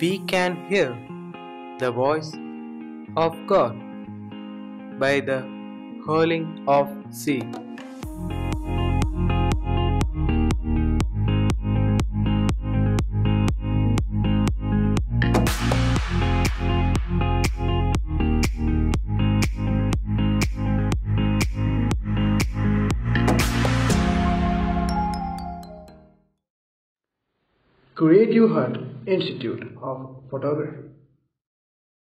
we can hear the voice of God by the hurling of sea. Creative Hut Institute of Photography.